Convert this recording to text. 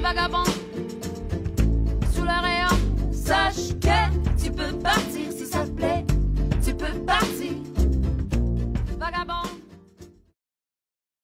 vagabond.